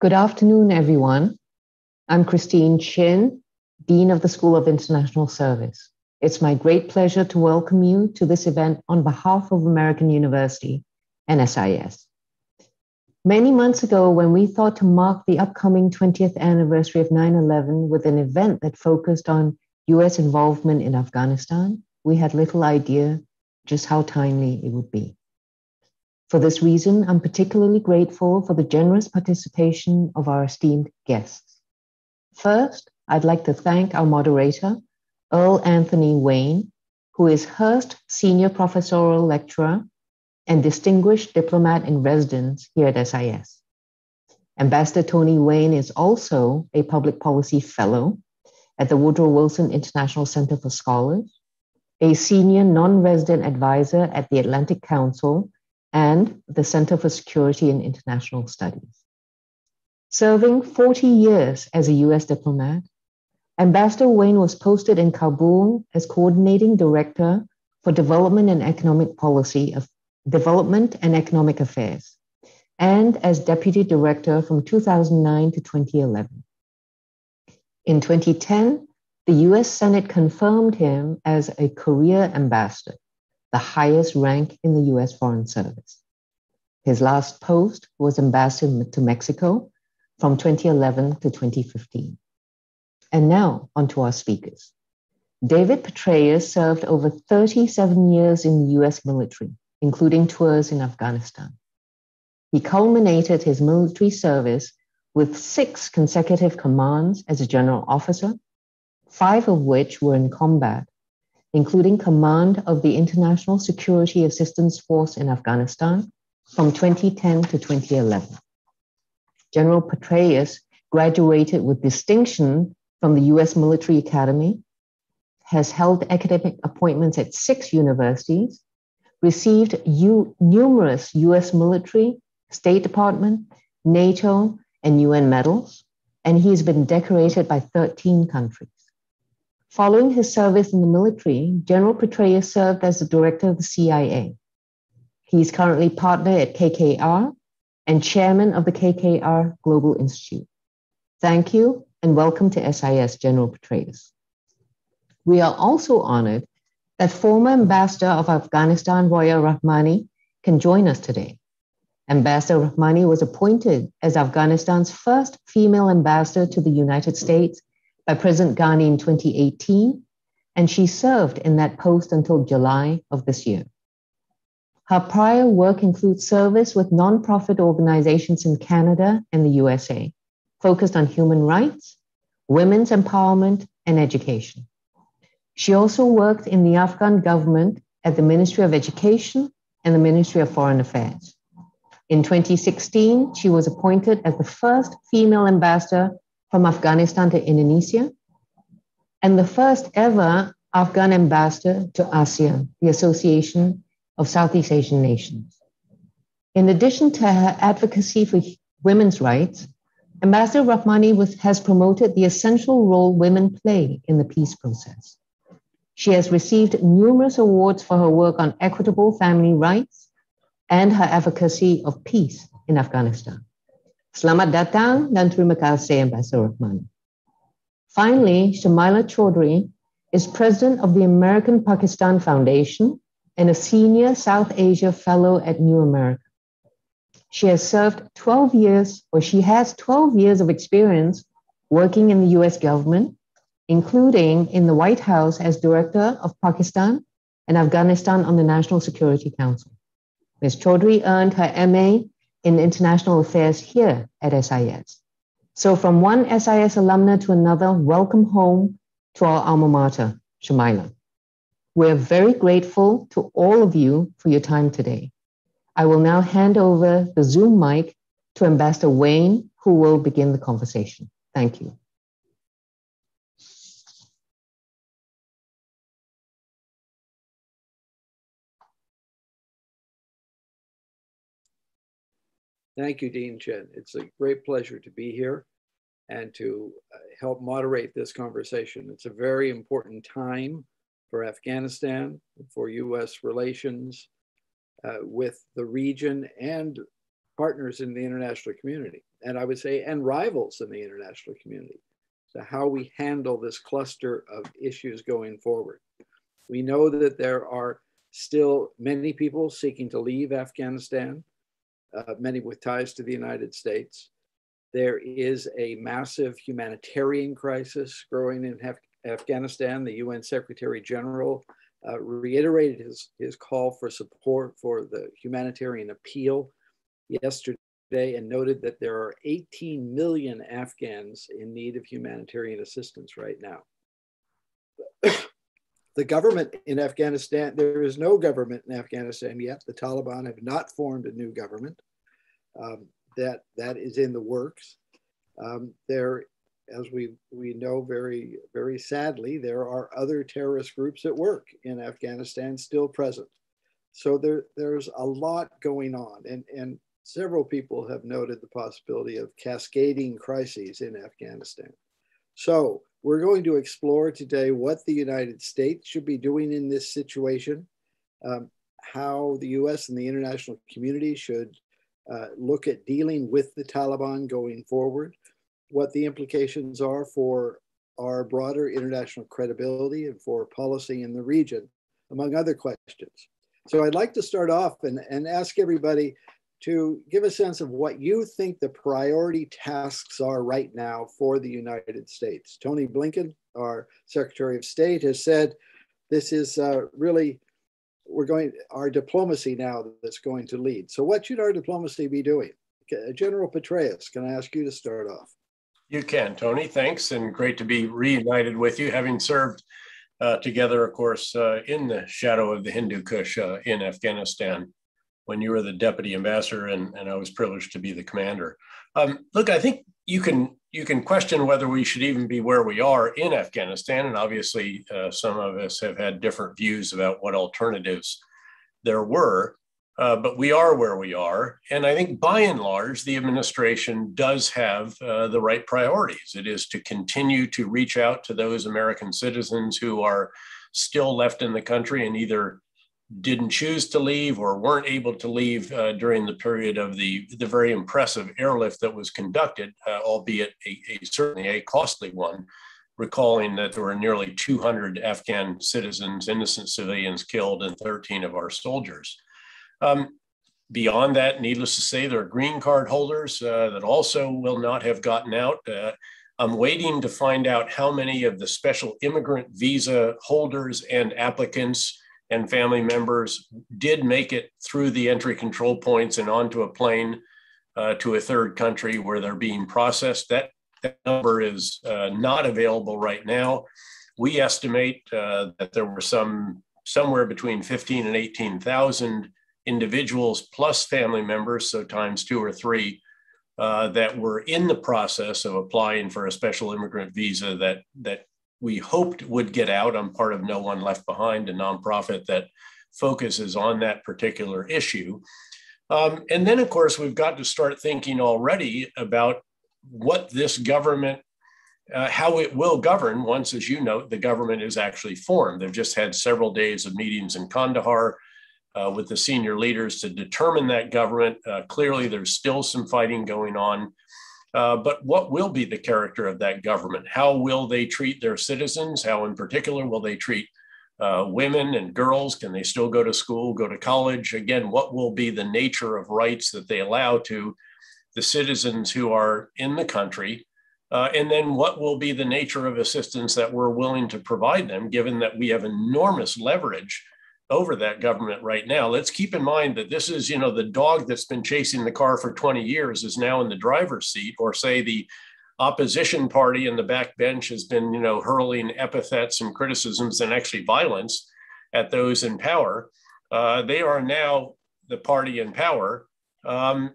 Good afternoon, everyone. I'm Christine Chin, Dean of the School of International Service. It's my great pleasure to welcome you to this event on behalf of American University and SIS. Many months ago, when we thought to mark the upcoming 20th anniversary of 9 11 with an event that focused on US involvement in Afghanistan, we had little idea just how timely it would be. For this reason, I'm particularly grateful for the generous participation of our esteemed guests. First, I'd like to thank our moderator, Earl Anthony Wayne, who is Hearst Senior Professorial Lecturer and Distinguished Diplomat in Residence here at SIS. Ambassador Tony Wayne is also a Public Policy Fellow at the Woodrow Wilson International Center for Scholars, a Senior Non Resident Advisor at the Atlantic Council and the Center for Security and International Studies. Serving 40 years as a US diplomat, Ambassador Wayne was posted in Kabul as Coordinating Director for Development and Economic Policy of Development and Economic Affairs, and as Deputy Director from 2009 to 2011. In 2010, the US Senate confirmed him as a career ambassador the highest rank in the US Foreign Service. His last post was ambassador to Mexico from 2011 to 2015. And now, on to our speakers. David Petraeus served over 37 years in the US military, including tours in Afghanistan. He culminated his military service with six consecutive commands as a general officer, five of which were in combat including command of the International Security Assistance Force in Afghanistan from 2010 to 2011. General Petraeus graduated with distinction from the US Military Academy, has held academic appointments at six universities, received U- numerous US military, State Department, NATO, and UN medals, and he's been decorated by 13 countries. Following his service in the military, General Petraeus served as the director of the CIA. He is currently partner at KKR and chairman of the KKR Global Institute. Thank you and welcome to SIS, General Petraeus. We are also honored that former ambassador of Afghanistan, Roya Rahmani, can join us today. Ambassador Rahmani was appointed as Afghanistan's first female ambassador to the United States by President Ghani in 2018, and she served in that post until July of this year. Her prior work includes service with nonprofit organizations in Canada and the USA, focused on human rights, women's empowerment, and education. She also worked in the Afghan government at the Ministry of Education and the Ministry of Foreign Affairs. In 2016, she was appointed as the first female ambassador from Afghanistan to Indonesia, and the first ever Afghan ambassador to ASEAN, the Association of Southeast Asian Nations. In addition to her advocacy for women's rights, Ambassador Rahmani was, has promoted the essential role women play in the peace process. She has received numerous awards for her work on equitable family rights and her advocacy of peace in Afghanistan. Selamat datang dan terima kasih Ambassador Rahman. Finally, Shamila Chaudhary is president of the American Pakistan Foundation and a senior South Asia fellow at New America. She has served 12 years, or she has 12 years of experience working in the US government, including in the White House as director of Pakistan and Afghanistan on the National Security Council. Ms. Chaudhary earned her MA in international affairs here at SIS. So, from one SIS alumna to another, welcome home to our alma mater, Shamila. We're very grateful to all of you for your time today. I will now hand over the Zoom mic to Ambassador Wayne, who will begin the conversation. Thank you. Thank you, Dean Chin. It's a great pleasure to be here and to uh, help moderate this conversation. It's a very important time for Afghanistan, for US relations uh, with the region and partners in the international community, and I would say, and rivals in the international community. So, how we handle this cluster of issues going forward. We know that there are still many people seeking to leave Afghanistan, uh, many with ties to the United States. There is a massive humanitarian crisis growing in Af Afghanistan. The UN Secretary General uh, reiterated his, his call for support for the humanitarian appeal yesterday and noted that there are 18 million Afghans in need of humanitarian assistance right now. The government in Afghanistan, there is no government in Afghanistan yet. The Taliban have not formed a new government. Um, that, that is in the works. Um, there as we, we know very, very sadly, there are other terrorist groups at work in Afghanistan still present. So there, there's a lot going on. And, and several people have noted the possibility of cascading crises in Afghanistan. So we're going to explore today what the United States should be doing in this situation, um, how the US and the international community should uh, look at dealing with the Taliban going forward, what the implications are for our broader international credibility and for policy in the region, among other questions. So I'd like to start off and, and ask everybody to give a sense of what you think the priority tasks are right now for the United States. Tony Blinken, our Secretary of State, has said this is uh, really, we're going, our diplomacy now that's going to lead. So what should our diplomacy be doing? General Petraeus, can I ask you to start off? You can, Tony. Thanks, and great to be reunited with you, having served uh, together, of course, uh, in the shadow of the Hindu Kush uh, in Afghanistan when you were the deputy ambassador, and, and I was privileged to be the commander. Um, look, I think you can you can question whether we should even be where we are in Afghanistan, and obviously, uh, some of us have had different views about what alternatives there were. Uh, but we are where we are. And I think by and large, the administration does have uh, the right priorities. It is to continue to reach out to those American citizens who are still left in the country and either didn't choose to leave or weren't able to leave uh, during the period of the, the very impressive airlift that was conducted, uh, albeit a, a, certainly a costly one, recalling that there were nearly 200 Afghan citizens, innocent civilians killed, and 13 of our soldiers. Um, beyond that, needless to say, there are green card holders uh, that also will not have gotten out. Uh, I'm waiting to find out how many of the special immigrant visa holders and applicants and family members did make it through the entry control points and onto a plane uh, to a third country where they're being processed. That, that number is uh, not available right now. We estimate uh, that there were some somewhere between 15 and 18,000 individuals plus family members, so times two or three, uh, that were in the process of applying for a special immigrant visa that that we hoped would get out. I'm part of No One Left Behind, a nonprofit that focuses on that particular issue. Um, and then, of course, we've got to start thinking already about what this government, uh, how it will govern once, as you note, the government is actually formed. They've just had several days of meetings in Kandahar uh, with the senior leaders to determine that government. Uh, clearly, there's still some fighting going on. Uh, but what will be the character of that government? How will they treat their citizens? How, in particular, will they treat uh, women and girls? Can they still go to school, go to college? Again, what will be the nature of rights that they allow to the citizens who are in the country? Uh, and then what will be the nature of assistance that we're willing to provide them, given that we have enormous leverage over that government right now. Let's keep in mind that this is, you know, the dog that's been chasing the car for 20 years is now in the driver's seat, or say the opposition party in the back bench has been, you know, hurling epithets and criticisms and actually violence at those in power. Uh, they are now the party in power. Um,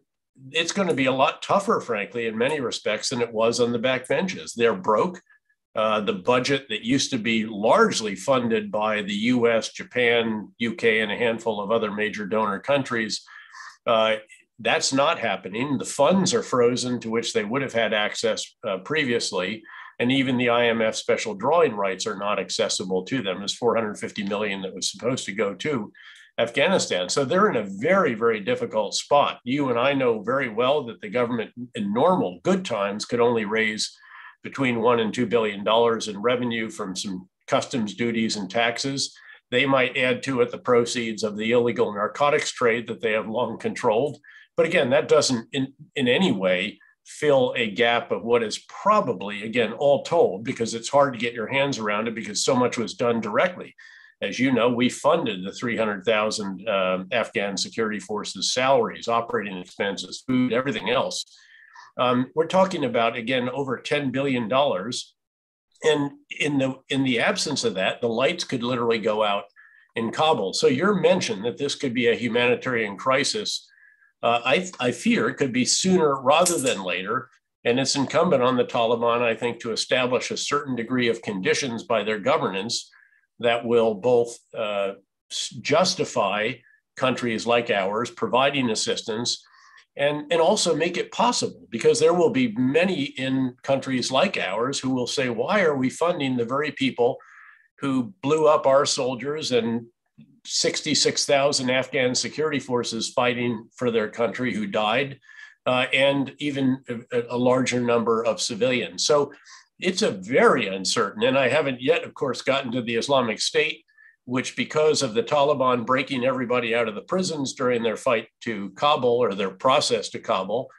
it's going to be a lot tougher, frankly, in many respects than it was on the back benches. They're broke. Uh, the budget that used to be largely funded by the US, Japan, UK, and a handful of other major donor countries, uh, that's not happening. The funds are frozen to which they would have had access uh, previously. And even the IMF special drawing rights are not accessible to them. There's 450 million that was supposed to go to Afghanistan. So they're in a very, very difficult spot. You and I know very well that the government in normal good times could only raise between one and two billion dollars in revenue from some customs duties and taxes. They might add to it the proceeds of the illegal narcotics trade that they have long controlled. But again, that doesn't in, in any way fill a gap of what is probably, again, all told, because it's hard to get your hands around it because so much was done directly. As you know, we funded the 300,000 um, Afghan security forces salaries, operating expenses, food, everything else. Um, we're talking about, again, over $10 billion. And in the, in the absence of that, the lights could literally go out in Kabul. So your mention that this could be a humanitarian crisis uh, I, I fear it could be sooner rather than later. And it's incumbent on the Taliban, I think, to establish a certain degree of conditions by their governance that will both uh, justify countries like ours providing assistance and, and also make it possible because there will be many in countries like ours who will say, why are we funding the very people who blew up our soldiers and 66,000 Afghan security forces fighting for their country who died, uh, and even a, a, larger number of civilians. So it's a very uncertain, and I haven't yet, of course, gotten to the Islamic State, which, because of the Taliban breaking everybody out of the prisons during their fight to Kabul or their process to Kabul,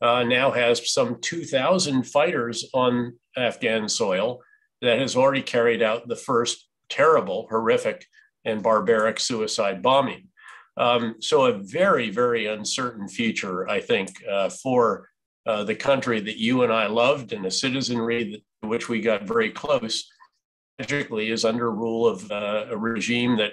uh, now has some 2,000 fighters on Afghan soil that has already carried out the first terrible, horrific and barbaric suicide bombing. Um, so, a very, very uncertain future, I think, uh, for uh, the country that you and I loved and the citizenry to which we got very close, is under rule of uh, a regime that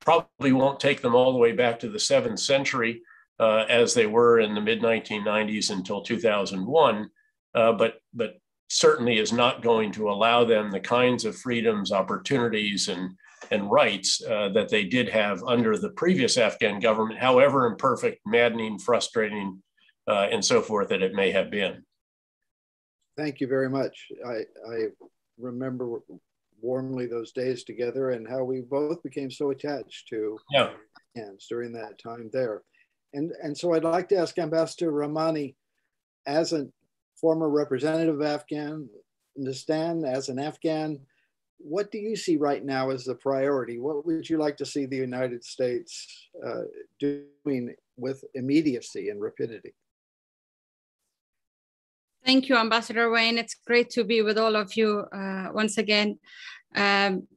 probably won't take them all the way back to the seventh century uh, as they were in the mid 1990s until 2001, uh, but, but certainly is not going to allow them the kinds of freedoms, opportunities, and and rights uh, that they did have under the previous Afghan government, however imperfect, maddening, frustrating, uh, and so forth that it may have been. Thank you very much. I, I remember warmly those days together and how we both became so attached to yeah. hands during that time there. And, and so I'd like to ask Ambassador Rahmani, as a former representative of Afghanistan, as an Afghan, what do you see right now as the priority? What would you like to see the United States uh, doing with immediacy and rapidity? Thank you, Ambassador Wayne. It's great to be with all of you uh, once again. Um,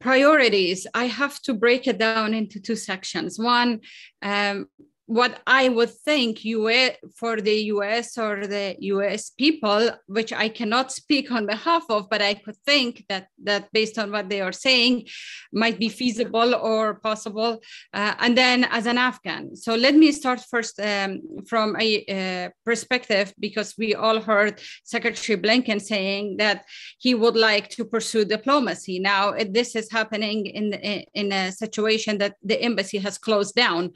priorities, I have to break it down into two sections. One, um, what I would think US, for the US or the US people, which I cannot speak on behalf of, but I could think that that based on what they are saying might be feasible or possible. Uh, and then as an Afghan. So let me start first um, from a uh, perspective, because we all heard Secretary Blinken saying that he would like to pursue diplomacy. Now, this is happening in, in a situation that the embassy has closed down.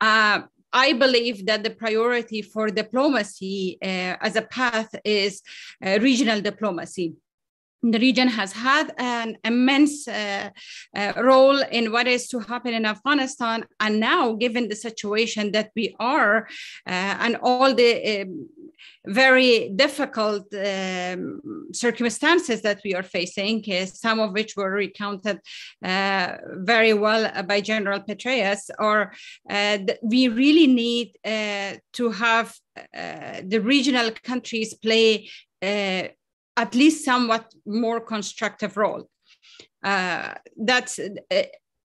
Uh, I believe that the priority for diplomacy uh, as a path is uh, regional diplomacy the region has had an immense uh, uh, role in what is to happen in Afghanistan. And now, given the situation that we are uh, and all the um, very difficult um, circumstances that we are facing, some of which were recounted uh, very well by General Petraeus, or uh, we really need uh, to have the regional countries play at least somewhat more constructive role. Uh, that's, uh,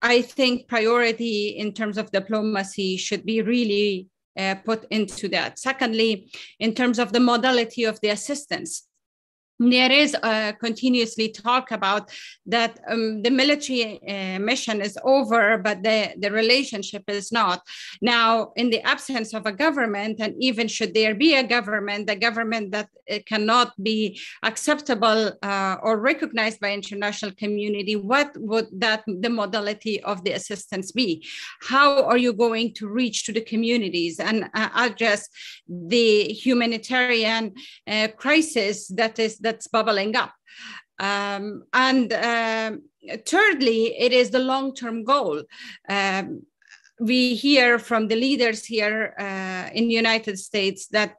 I think, priority in terms of diplomacy should be really uh, Uh, put into that. Secondly, in terms of the modality of the assistance, there is continuously talk about that um, the military uh, mission is over, but the, the relationship is not. Now, in the absence of a government, and even should there be a government, the government that uh, cannot be acceptable uh, or recognized by international community, what would that the modality of the assistance be? How are you going to reach to the communities and uh, address the humanitarian uh, crisis that is that's bubbling up. Um, and um, thirdly, it is the long term goal. Um, we hear from the leaders here uh, in the United States that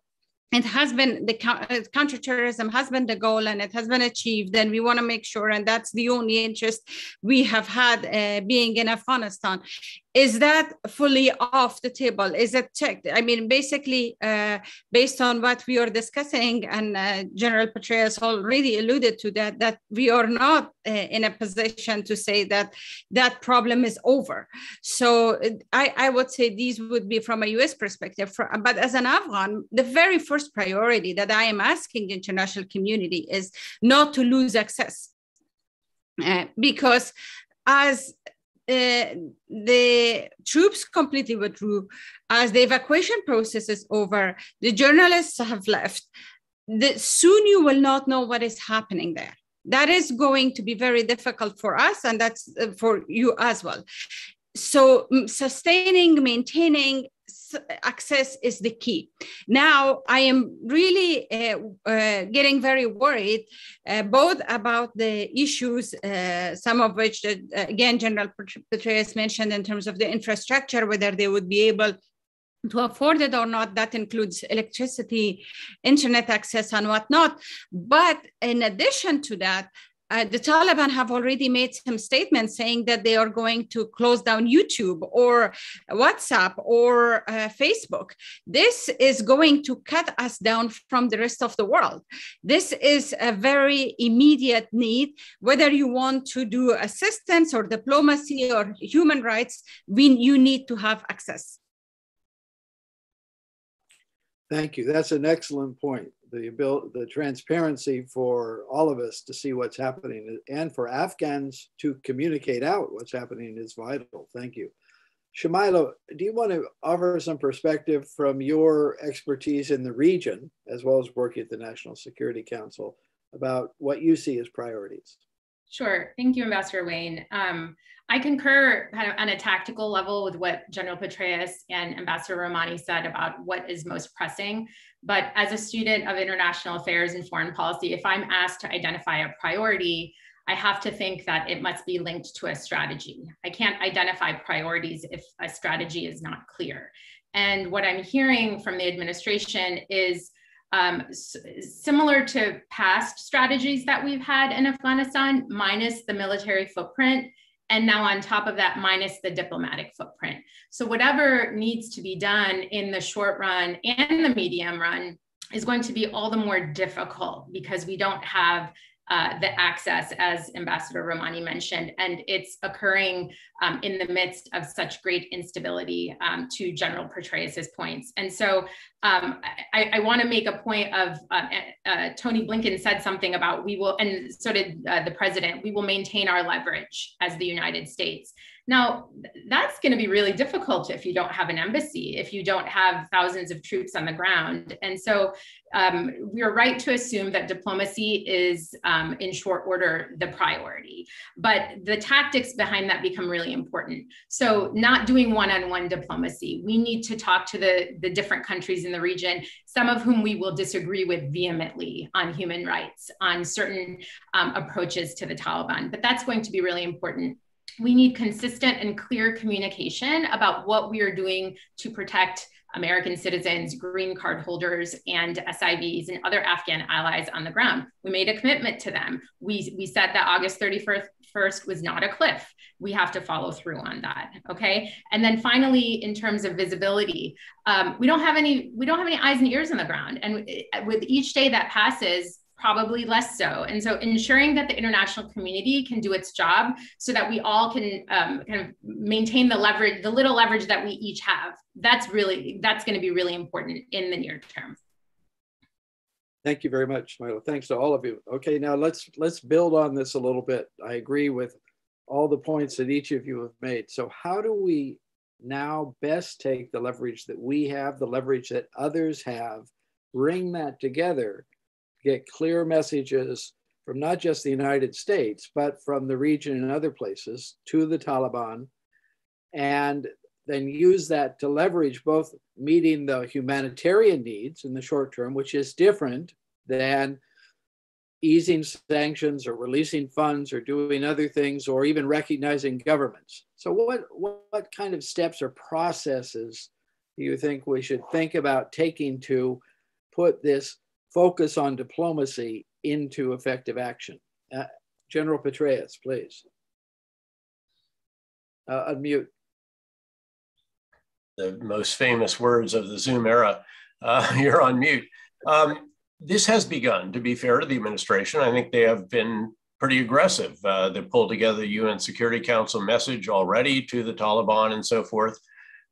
it has been the uh, counterterrorism has been the goal and it has been achieved and we want to make sure and that's the only interest we have had uh, being in afghanistan is that fully off the table? Is it checked? I mean basically uh, based on what we are discussing and uh, general petraeus already alluded to that that we are not uh, in a position to say that that problem is over. So I, I would say these would be from a us perspective. For, but as an afghan the very first priority that i am asking the international community is not to lose access. Uh, because as the troops completely withdrew. As the evacuation process is over, the journalists have left. The, soon you will not know what is happening there. That is going to be very difficult for us, and that's uh, for you as well. So, sustaining, maintaining access is the key. Now, I am really uh, uh, getting very worried uh, both about the issues, uh, some of which, uh, again, General Petraeus mentioned in terms of the infrastructure, whether they would be able to afford it or not that includes electricity internet access and whatnot but in addition to that uh, the Taliban have already made some statements saying that they are going to close down YouTube or WhatsApp or uh, Facebook. This is going to cut us down from the rest of the world. This is a very immediate need. Whether you want to do assistance or diplomacy or human rights, we, you need to have access. Thank you. That's an excellent point the ability, the transparency for all of us to see what's happening and for Afghans to communicate out what's happening is vital. Thank you. Shamila, do you want to offer some perspective from your expertise in the region, as well as working at the National Security Council, about what you see as priorities? Sure. Thank you, Ambassador Wayne. Um, I concur kind of on a tactical level with what General Petraeus and Ambassador Rahmani said about what is most pressing. But as a student of international affairs and foreign policy, if I'm asked to identify a priority, I have to think that it must be linked to a strategy. I can't identify priorities if a strategy is not clear. And what I'm hearing from the administration is um, similar to past strategies that we've had in Afghanistan, minus the military footprint, and now on top of that minus the diplomatic footprint. So whatever needs to be done in the short run and the medium run is going to be all the more difficult because we don't have uh, the access, as Ambassador Rahmani mentioned, and it's occurring um, in the midst of such great instability um, to General Petraeus's points. And so um, I, I want to make a point of uh, uh, Tony Blinken said something about we will, and so did uh, the president, we will maintain our leverage as the United States. Now, that's going to be really difficult if you don't have an embassy, if you don't have thousands of troops on the ground. And so um, we are right to assume that diplomacy is, um, in short order, the priority. But the tactics behind that become really important. So, not doing one on one diplomacy. We need to talk to the, the different countries in the region, some of whom we will disagree with vehemently on human rights, on certain um, approaches to the Taliban. But that's going to be really important we need consistent and clear communication about what we are doing to protect American citizens, green card holders, and SIVs and other Afghan allies on the ground. We made a commitment to them. We, we said that August 31st was not a cliff. We have to follow through on that. Okay. And then finally, in terms of visibility, um, we don't have any we don't have any eyes and ears on the ground. And with each day that passes, probably less so. And so ensuring that the international community can do its job so that we all can um, kind of maintain the leverage, the little leverage that we each have. That's really, that's going to be really important in the near term. Thank you very much, Milo. Thanks to all of you. Okay, now let's let's build on this a little bit. I agree with all the points that each of you have made. So how do we now best take the leverage that we have, the leverage that others have, bring that together get clear messages from not just the United States, but from the region and other places to the Taliban, and then use that to leverage both meeting the humanitarian needs in the short term, which is different than easing sanctions or releasing funds or doing other things or even recognizing governments. So what, what, kind of steps or processes do you think we should think about taking to put this focus on diplomacy into effective action? Uh, General Petraeus, please. Uh, unmute. The most famous words of the Zoom era. Uh, you're on mute. Um, this has begun, to be fair to the administration. I think they have been pretty aggressive. Uh, they pulled together the UN Security Council message already to the Taliban and so forth,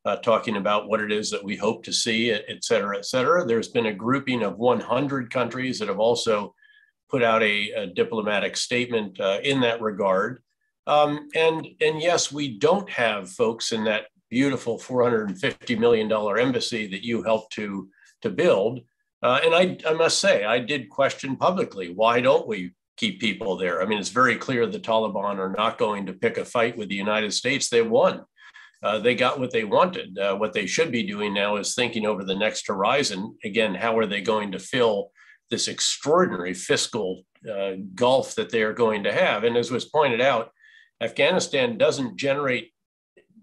uh, talking about what it is that we hope to see, et cetera, et cetera. There's been a grouping of 100 countries that have also put out a, a diplomatic statement uh, in that regard. Um, and, and yes, we don't have folks in that beautiful $450 million embassy that you helped to, to build. Uh, and I, I must say, I did question publicly why don't we keep people there? I mean, it's very clear the Taliban are not going to pick a fight with the United States. They won. Uh, they got what they wanted. Uh, what they should be doing now is thinking over the next horizon. Again, how are they going to fill this extraordinary fiscal uh, gulf that they are going to have? And as was pointed out, Afghanistan doesn't generate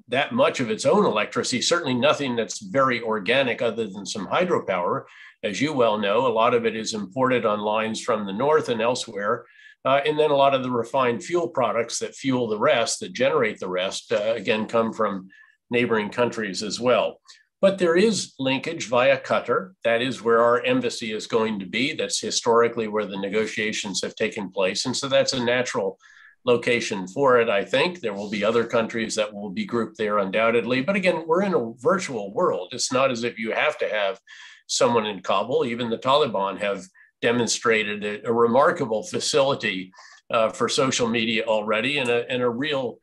that much of its own electricity, certainly nothing that's very organic other than some hydropower. As you well know, a lot of it is imported on lines from the north and elsewhere. Uh, and then a lot of the refined fuel products that fuel the rest, that generate the rest, uh, again, come from neighboring countries as well. But there is linkage via Qatar. That is where our embassy is going to be. That's historically where the negotiations have taken place. And so that's a natural location for it, I think. There will be other countries that will be grouped there undoubtedly. But again, we're in a virtual world. It's not as if you have to have someone in Kabul. Even the Taliban have demonstrated a, a remarkable facility uh, for social media already and a, and a real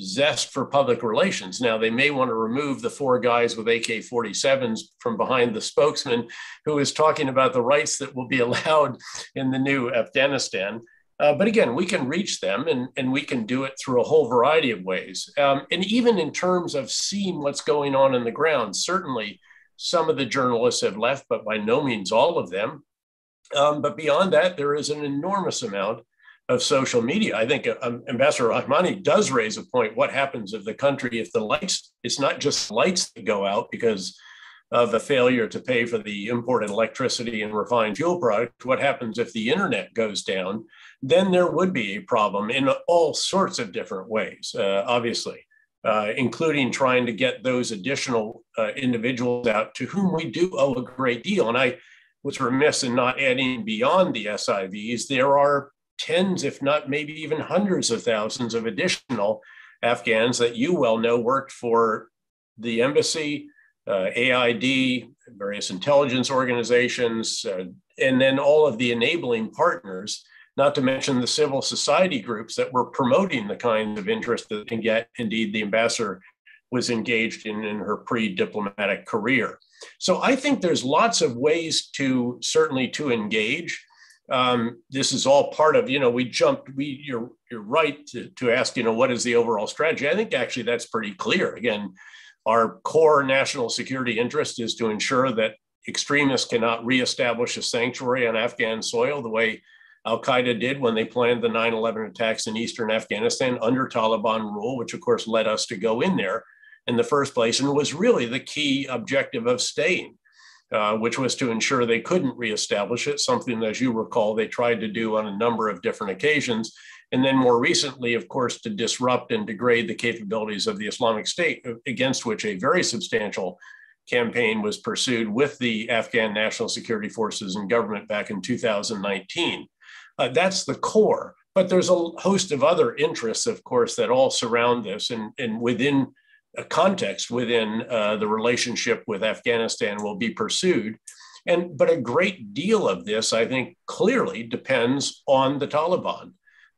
zest for public relations. Now, they may want to remove the four guys with AK 47s from behind the spokesman who is talking about the rights that will be allowed in the new Afghanistan. Uh, but again, we can reach them and, and we can do it through a whole variety of ways. Um, and even in terms of seeing what's going on in the ground, certainly some of the journalists have left, but by no means all of them. Um, but beyond that, there is an enormous amount of social media. I think um, Ambassador Rahmani does raise a point. What happens if the country, if the lights, it's not just lights that go out because of a failure to pay for the imported electricity and refined fuel product. What happens if the internet goes down? Then there would be a problem in all sorts of different ways, uh, obviously uh, including trying to get those additional uh, individuals out to whom we do owe a great deal. And I was remiss in not adding beyond the SIVs, there are tens, if not maybe even hundreds of thousands of additional Afghans that you well know worked for the embassy, uh, AID, various intelligence organizations, uh, and then all of the enabling partners not to mention the civil society groups that were promoting the kinds of interest that and yet indeed the ambassador was engaged in in her pre-diplomatic career. So I think there's lots of ways to certainly to engage. Um, this is all part of, you know, we jumped, we you're you're right to, to ask, you know, what is the overall strategy? I think actually that's pretty clear. Again, our core national security interest is to ensure that extremists cannot reestablish a sanctuary on Afghan soil the way Al Qaeda did when they planned the 9 11 attacks in eastern Afghanistan under Taliban rule, which of course led us to go in there in the first place and was really the key objective of staying, uh, which was to ensure they couldn't reestablish it, something, as you recall, they tried to do on a number of different occasions. And then more recently, of course, to disrupt and degrade the capabilities of the Islamic State, against which a very substantial campaign was pursued with the Afghan National Security Forces and government back in 2019. Uh, that's the core. But there's a host of other interests, of course, that all surround this, and, and within context within uh, the relationship with Afghanistan will be pursued. And but a great deal of this, I think, clearly depends on the Taliban.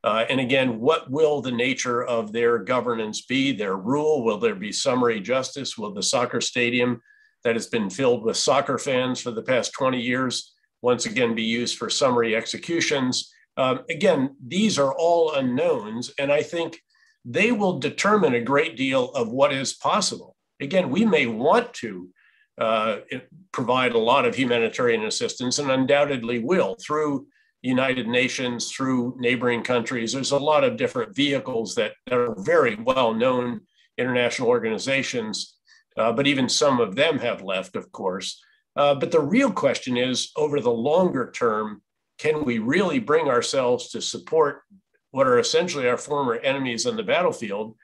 Uh, and again, what will the nature of their governance be? Their rule? Will there be summary justice? Will the soccer stadium that has been filled with soccer fans for the past 20 years once again be used for summary executions. Um, again, these are all unknowns, and I think they will determine a great deal of what is possible. Again, we may want to uh, provide a lot of humanitarian assistance and undoubtedly will through United Nations, through neighboring countries. There's a lot of different vehicles that, are very well known international organizations, uh, but even some of them have left, of course. Uh, but the real question is over the longer term, can we really bring ourselves to support what are essentially our former enemies on the battlefield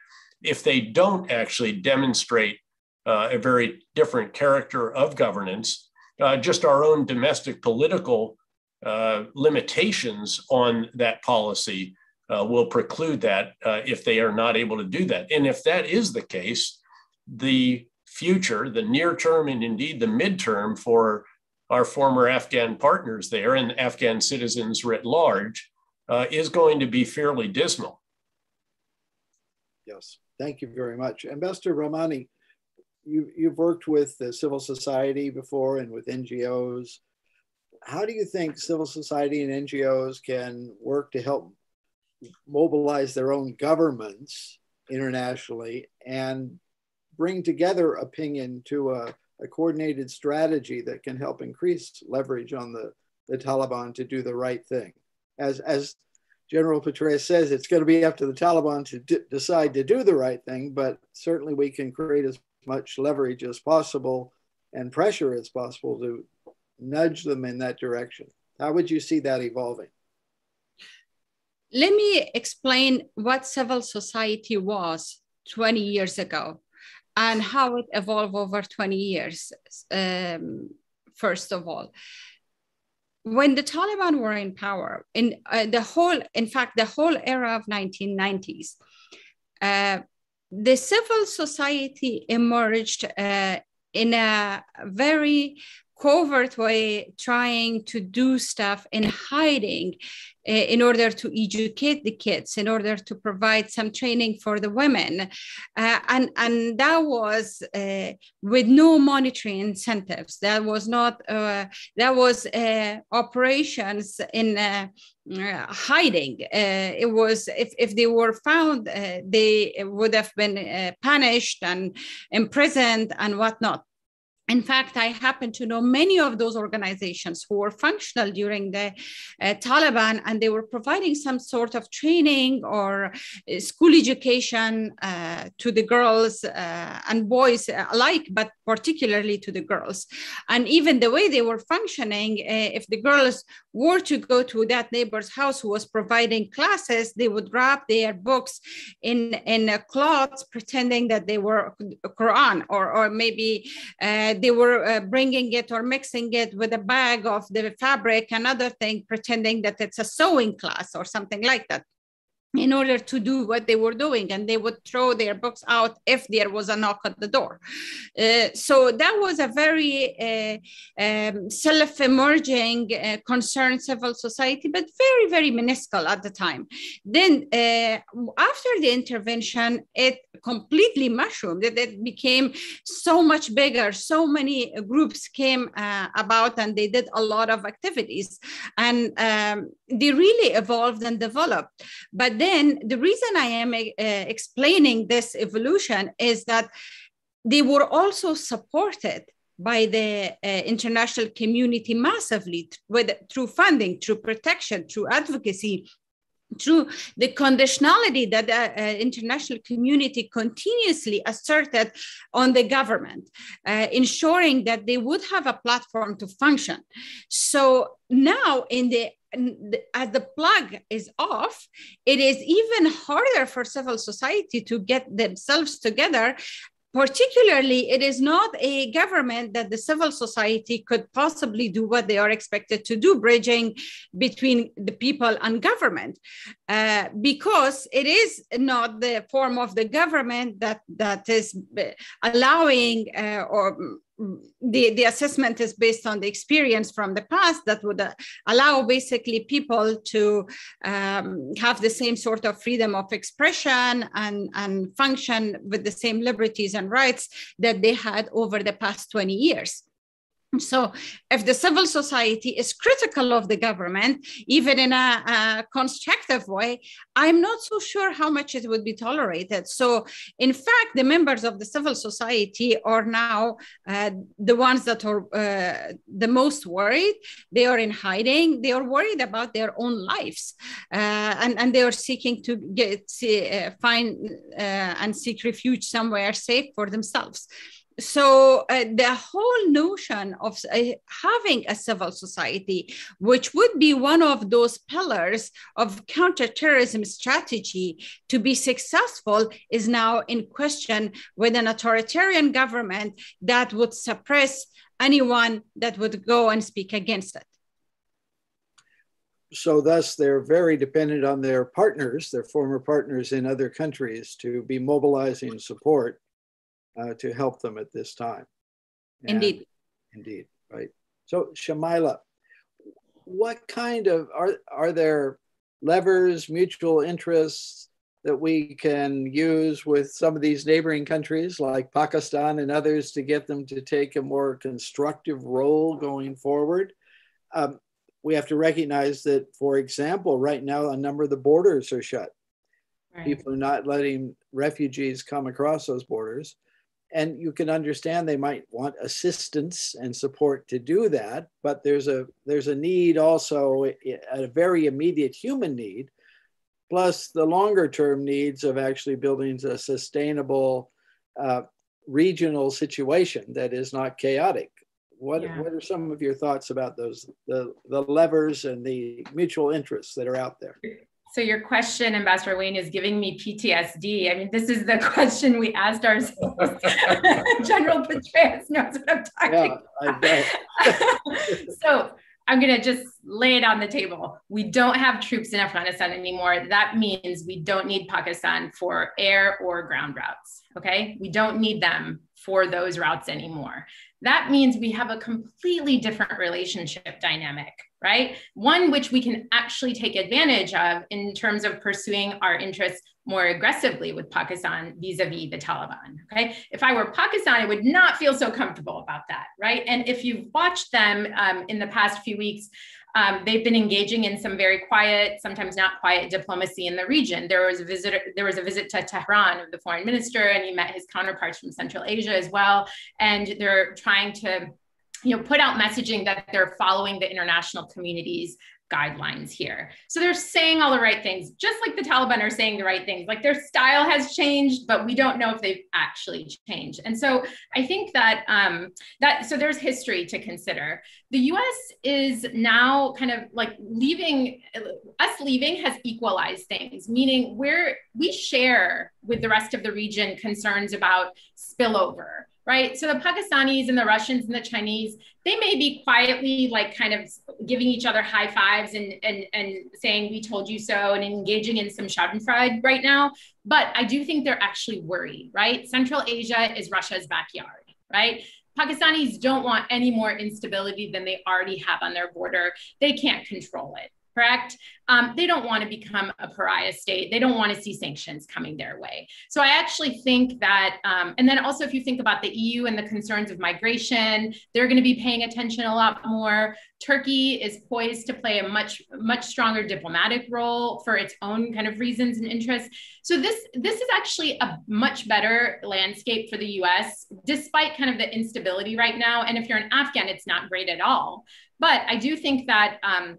if they don't actually demonstrate uh, a very different character of governance? Uh, just our own domestic political uh, limitations on that policy uh, will preclude that uh, if they are not able to do that. And if that is the case, the future, the near term, and indeed the midterm for our former Afghan partners there and Afghan citizens writ large uh, is going to be fairly dismal. Yes, thank you very much. Ambassador Rahmani, you, you've worked with the civil society before and with NGOs. How do you think civil society and NGOs can work to help mobilize their own governments internationally and bring together opinion to a, a coordinated strategy that can help increase leverage on the, the Taliban to do the right thing. As, as General Petraeus says, it's going to be up to the Taliban to d- decide to do the right thing, but certainly we can create as much leverage as possible and pressure as possible to nudge them in that direction. How would you see that evolving? Let me explain what civil society was 20 years ago and how it evolved over 20 years, um, first of all. When the Taliban were in power, in uh, the whole, in fact, the whole era of 1990s, uh, the civil society emerged uh, in a very covert way trying to do stuff in hiding uh, in order to educate the kids in order to provide some training for the women. Uh, and and that was uh, with no monetary incentives. That was not uh, that was uh, operations in hiding. It was if, if they were found they would have been punished and imprisoned and whatnot in fact, I happen to know many of those organizations who were functional during the uh, Taliban and they were providing some sort of training or uh, school education uh, to the girls uh, and boys alike, but particularly to the girls. And even the way they were functioning, uh, if the girls were to go to that neighbor's house who was providing classes, they would wrap their books in, in cloths pretending that they were Quran or, or maybe uh, they were uh, bringing it or mixing it with a bag of the fabric, another thing, pretending that it's a sewing class or something like that in order to do what they were doing. And they would throw their books out if there was a knock at the door. Uh, so that was a very uh, um, self-emerging uh, concerned civil society but very very minuscule at the time. Then uh, after the intervention it completely mushroomed it, became so much bigger. So many groups came uh, about and they did a lot of activities. And um, they really evolved and developed. But then the reason I am uh, explaining this evolution is that they were also supported by the uh, international community massively with, through funding, through protection, through advocacy, through the conditionality that the uh, international community continuously asserted on the government, uh, ensuring that they would have a platform to function. So now in the as the plug is off, it is even harder for civil society to get themselves together particularly it is not a government that the civil society could possibly do what they are expected to do bridging between the people and government. Uh, because it is not the form of the government that that is allowing uh, or the, the assessment is based on the experience from the past that would uh, allow basically people to um, have the same sort of freedom of expression and, and function with the same liberties and rights that they had over the past 20 years. So, if the civil society is critical of the government, even in a, a, constructive way, I'm not so sure how much it would be tolerated. So, in fact, the members of the civil society are now uh, the ones that are uh, the most worried. They are in hiding. They are worried about their own lives, uh, and and they are seeking to get uh, find uh, and seek refuge somewhere safe for themselves so uh, the whole notion of uh, having a civil society which would be one of those pillars of counterterrorism strategy to be successful is now in question with an authoritarian government that would suppress anyone that would go and speak against it. So thus they're very dependent on their partners their former partners in other countries to be mobilizing support uh, to help them at this time. And indeed. Indeed, right. So Shamila, what kind of are are there levers, mutual interests that we can use with some of these neighboring countries like Pakistan and others to get them to take a more constructive role going forward? Um, we have to recognize that, for example, right now a number of the borders are shut. Right. People are not letting refugees come across those borders and you can understand they might want assistance and support to do that but there's a there's a need also a very immediate human need plus the longer term needs of actually building a sustainable uh, regional situation that is not chaotic what, yeah. what are some of your thoughts about those the, the levers and the mutual interests that are out there so your question, Ambassador Wayne, is giving me PTSD. I mean, this is the question we asked ourselves. General Petraeus knows what I'm talking yeah, about. so I'm going to just lay it on the table. We don't have troops in Afghanistan anymore. That means we don't need Pakistan for air or ground routes. Okay. We don't need them for those routes anymore. That means we have a completely different relationship dynamic right? One which we can actually take advantage of in terms of pursuing our interests more aggressively with Pakistan vis-a-vis the Taliban. Okay, if I were Pakistan, I would not feel so comfortable about that, right? And if you've watched them um, in the past few weeks, um, they've been engaging in some very quiet, sometimes not quiet diplomacy in the region. There was a visit. There was a visit to Tehran of the foreign minister, and he met his counterparts from Central Asia as well. And they're trying to you know, put out messaging that they're following the international community's guidelines here. So they're saying all the right things, just like the Taliban are saying the right things. Like their style has changed, but we don't know if they've actually changed. And so I think that um, that so there's history to consider. The U.S. is now kind of like leaving. Us leaving has equalized things, meaning we're we share with the rest of the region concerns about spillover right? So the Pakistanis and the Russians and the Chinese, they may be quietly like kind of giving each other high fives and and and saying we told you so and engaging in some schadenfreude right now. But I do think they're actually worried, right? Central Asia is Russia's backyard, right? Pakistanis don't want any more instability than they already have on their border. They can't control it correct? Um, they don't want to become a pariah state. They don't want to see sanctions coming their way. So I actually think that, um, and then also if you think about the EU and the concerns of migration, they're going to be paying attention a lot more. Turkey is poised to play a much, much stronger diplomatic role for its own kind of reasons and interests. So this, this is actually a much better landscape for the US, despite kind of the instability right now. And if you're an Afghan, it's not great at all. But I do think that um,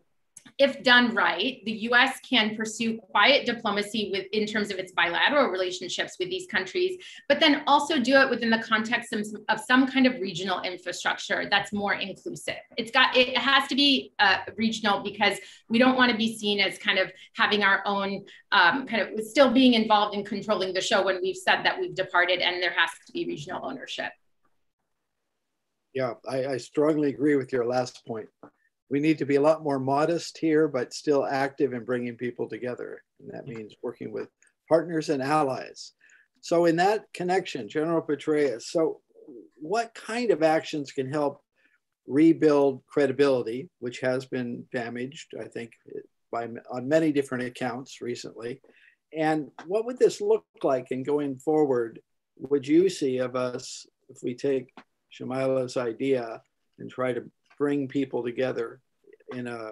if done right, the US can pursue quiet diplomacy with in terms of its bilateral relationships with these countries, but then also do it within the context of, of some kind of regional infrastructure that's more inclusive. It's got it has to be uh, regional because we don't want to be seen as kind of having our own um, kind of still being involved in controlling the show when we've said that we've departed and there has to be regional ownership. Yeah, I, I strongly agree with your last point we need to be a lot more modest here, but still active in bringing people together. And that means working with partners and allies. So in that connection, General Petraeus, so what kind of actions can help rebuild credibility, which has been damaged, I think, by, on many different accounts recently? And what would this look like in going forward? Would you see of us, if we take Shamila's idea, and try to bring people together in a,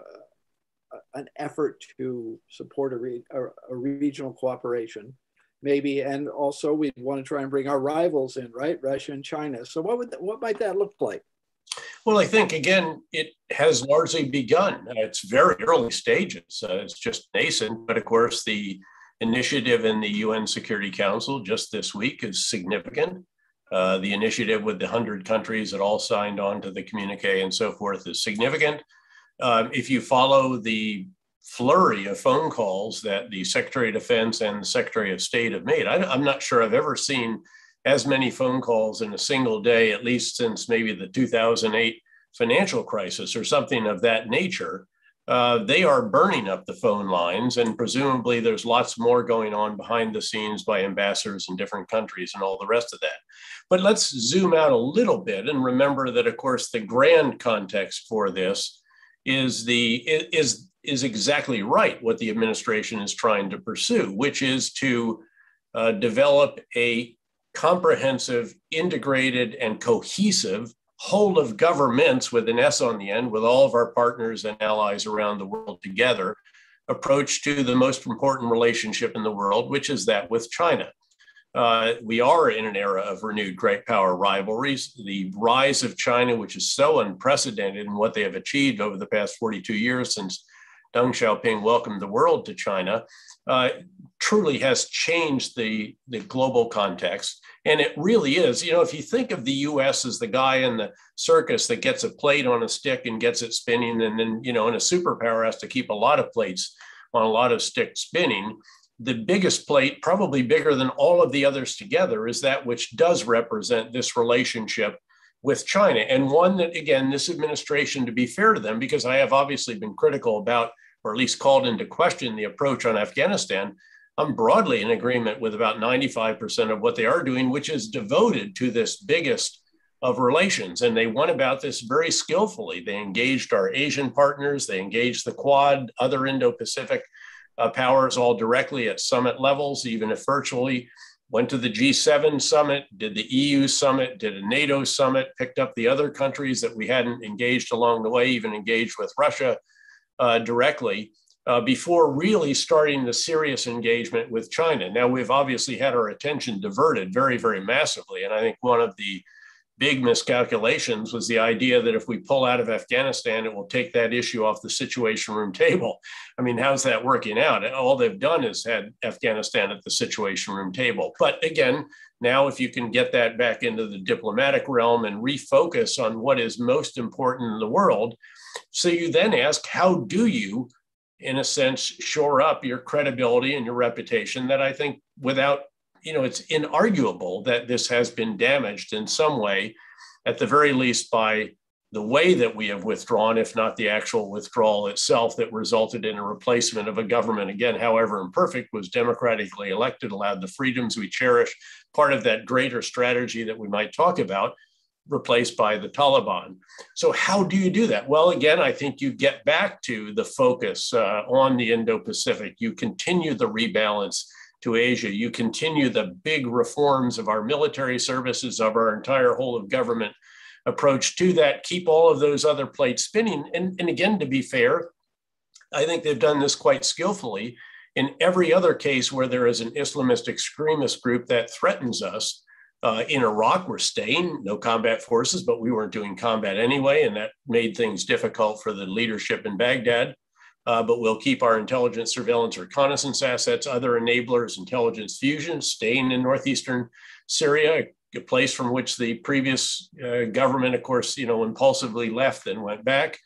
an effort to support a, re, a, a, regional cooperation, maybe, and also we want to try and bring our rivals in, right, Russia and China. So what would what might that look like? Well, I think again, it has largely begun. It's very early stages. Uh, it's just nascent, but of course, the initiative in the UN Security Council just this week is significant. Uh, the initiative with the 100 countries that all signed on to the communique and so forth is significant. Uh, if you follow the flurry of phone calls that the Secretary of Defense and the Secretary of State have made, I, I'm not sure I've ever seen as many phone calls in a single day, at least since maybe the 2008 financial crisis or something of that nature. Uh, they are burning up the phone lines, and presumably there's lots more going on behind the scenes by ambassadors in different countries and all the rest of that. But let's zoom out a little bit and remember that, of course, the grand context for this is the is is exactly right what the administration is trying to pursue, which is to uh, develop a comprehensive, integrated, and cohesive whole of governments with an S on the end, with all of our partners and allies around the world together, approach to the most important relationship in the world, which is that with China. Uh, we are in an era of renewed great power rivalries. The rise of China, which is so unprecedented in what they have achieved over the past 42 years since Deng Xiaoping welcomed the world to China, uh, truly has changed the, the global context. And it really is, you know, if you think of the US as the guy in the circus that gets a plate on a stick and gets it spinning, and then, you know, and a superpower has to keep a lot of plates on a lot of sticks spinning. The biggest plate, probably bigger than all of the others together, is that which does represent this relationship with China. And one that, again, this administration, to be fair to them, because I have obviously been critical about or at least called into question the approach on Afghanistan, I'm broadly in agreement with about 95% of what they are doing, which is devoted to this biggest of relations. And they went about this very skillfully. They engaged our Asian partners, they engaged the Quad, other Indo Pacific uh, powers all directly at summit levels, even if virtually. Went to the G7 summit, did the EU summit, did a NATO summit, picked up the other countries that we hadn't engaged along the way, even engaged with Russia uh, directly uh, before really starting the serious engagement with China. Now, we've obviously had our attention diverted very, very massively. And I think one of the big miscalculations was the idea that if we pull out of Afghanistan, it will take that issue off the Situation Room table. I mean, how's that working out? All they've done is had Afghanistan at the Situation Room table. But again, now if you can get that back into the diplomatic realm and refocus on what is most important in the world, so you then ask, how do you, in a sense, shore up your credibility and your reputation? That I think without, you know, it's inarguable that this has been damaged in some way, at the very least by the way that we have withdrawn, if not the actual withdrawal itself, that resulted in a replacement of a government, again, however imperfect, was democratically elected, allowed the freedoms we cherish, part of that greater strategy that we might talk about replaced by the Taliban. So, how do you do that? Well, again, I think you get back to the focus uh, on the Indo Pacific. You continue the rebalance to Asia. You continue the big reforms of our military services, of our entire whole of government approach to that. Keep all of those other plates spinning. And, and again, to be fair, I think they've done this quite skillfully. In every other case where there is an Islamist extremist group that threatens us, uh, in Iraq, we're staying, no combat forces, but we weren't doing combat anyway, and that made things difficult for the leadership in Baghdad. Uh, but we'll keep our intelligence, surveillance, reconnaissance assets, other enablers, intelligence fusion, staying in northeastern Syria, a place from which the previous uh, government, of course, you know, impulsively left and went back.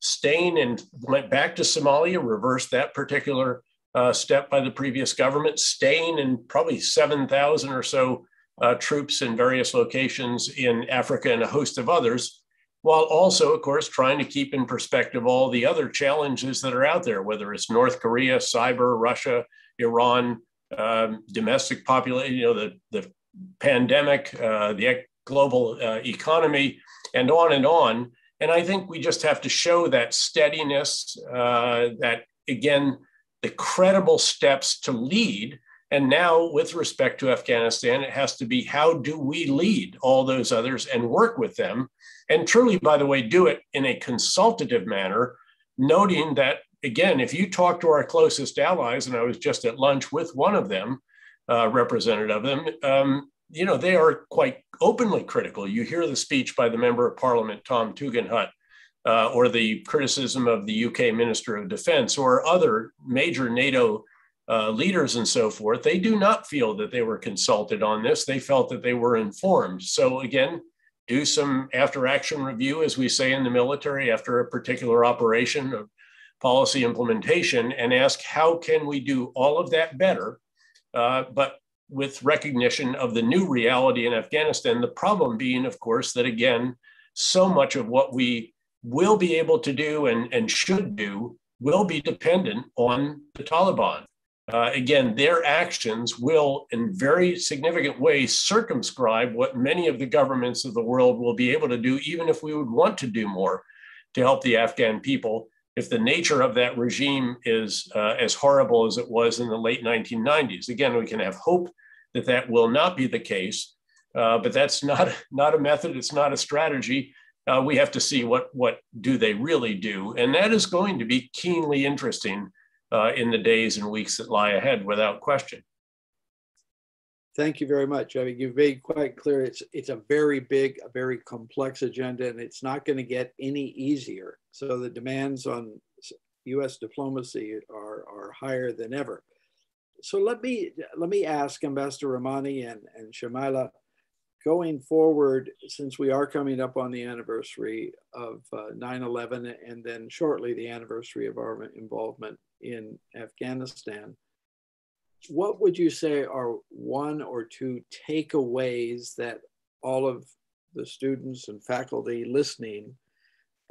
Staying and went back to Somalia, reversed that particular uh, step by the previous government. Staying in probably 7,000 or so uh, troops in various locations in Africa and a host of others, while also, of course, trying to keep in perspective all the other challenges that are out there, whether it's North Korea, cyber, Russia, Iran, um, domestic population, you know, the, the pandemic, uh, the global uh, economy, and on and on. And I think we just have to show that steadiness, uh, that again, the credible steps to lead And now, with respect to Afghanistan, it has to be how do we lead all those others and work with them? And truly, by the way, do it in a consultative manner, noting that, again, if you talk to our closest allies, and I was just at lunch with one of them, uh, representative of them, um, you know, they are quite openly critical. You hear the speech by the member of parliament, Tom Tugendhat, uh, or the criticism of the UK Minister of Defense or other major NATO uh, leaders and so forth, they do not feel that they were consulted on this. They felt that they were informed. So, again, do some after action review, as we say in the military, after a particular operation of policy implementation, and ask how can we do all of that better, uh, but with recognition of the new reality in Afghanistan. The problem being, of course, that again, so much of what we will be able to do and, and should do will be dependent on the Taliban. Uh, again, their actions will, in very significant ways, circumscribe what many of the governments of the world will be able to do, even if we would want to do more to help the Afghan people. If the nature of that regime is uh, as horrible as it was in the late 1990s, again, we can have hope that that will not be the case, uh, but that's not not a method. It's not a strategy uh, we have to see what what do they really do, and that is going to be keenly interesting uh, in the days and weeks that lie ahead, without question. Thank you very much. I mean, you've made quite clear it's it's a very big, a very complex agenda, and it's not going to get any easier. So the demands on U.S. diplomacy are are higher than ever. So let me let me ask Ambassador Rahmani and and Shamila going forward, since we are coming up on the anniversary of 9-11 uh, and then shortly the anniversary of our involvement in Afghanistan, what would you say are one or two takeaways that all of the students and faculty listening